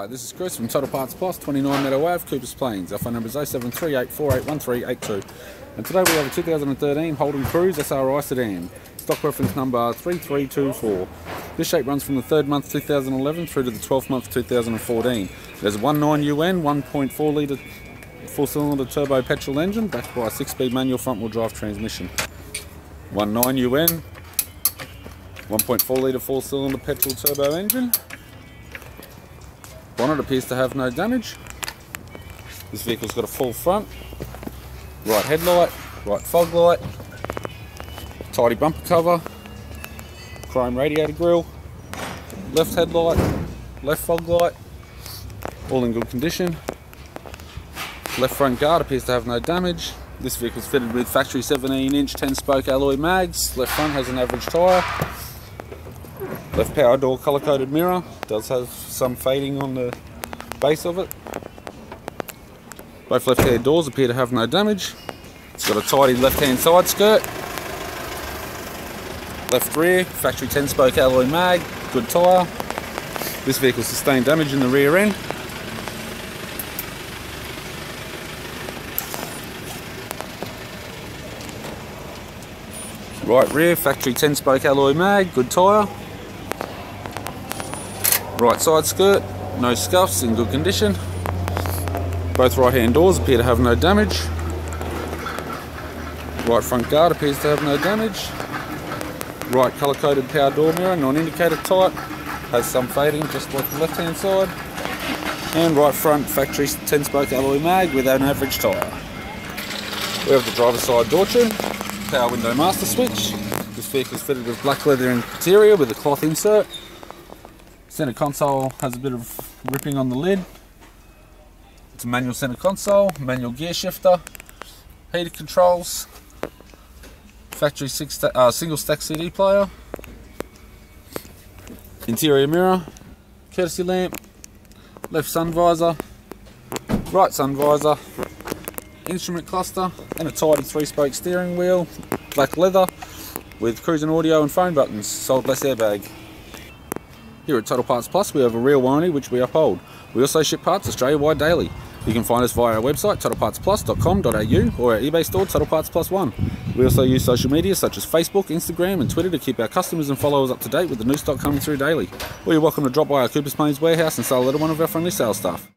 Hi, this is Chris from Total Parts Plus, 29 Meadow Ave, Coopers Plains. Our phone number is 0738481382. And today we have a 2013 Holden Cruze SRI sedan. Stock reference number 3324. This shape runs from the 3rd month 2011 through to the 12th month 2014. It has a 1.9 UN, 1.4 litre four cylinder turbo petrol engine backed by a 6 speed manual front wheel drive transmission. 1.9 UN, 1.4 litre four cylinder petrol turbo engine. Bonnet appears to have no damage. This vehicle's got a full front, right headlight, right fog light, tidy bumper cover, chrome radiator grille, left headlight, left fog light, all in good condition. Left front guard appears to have no damage. This vehicle is fitted with factory 17 inch 10 spoke alloy mags. Left front has an average tyre. Left power door colour coded mirror. Does have some fading on the base of it. Both left hand doors appear to have no damage. It's got a tidy left hand side skirt. Left rear, factory 10 spoke alloy mag, good tyre. This vehicle sustained damage in the rear end. Right rear, factory 10 spoke alloy mag, good tyre. Right side skirt, no scuffs, in good condition. Both right hand doors appear to have no damage. Right front guard appears to have no damage. Right colour coded power door mirror, non-indicator type, has some fading just like the left hand side. And right front factory 10 spoke alloy mag with an average tyre. We have the driver's side door trim, power window master switch. This vehicle is fitted with black leather interior with a cloth insert. Center console has a bit of ripping on the lid. It's a manual center console, manual gear shifter, heated controls, factory six uh, single stack CD player, interior mirror, courtesy lamp, left sun visor, right sun visor, instrument cluster, and a tidy three-spoke steering wheel, black leather, with cruising audio and phone buttons, sold less airbag. Here at Total Parts Plus we have a real warranty which we uphold. We also ship parts Australia-wide daily. You can find us via our website totalpartsplus.com.au or our eBay store Total Parts Plus One. We also use social media such as Facebook, Instagram and Twitter to keep our customers and followers up to date with the new stock coming through daily. Or you're welcome to drop by our Coopers Plains warehouse and say a little one of our friendly sales staff.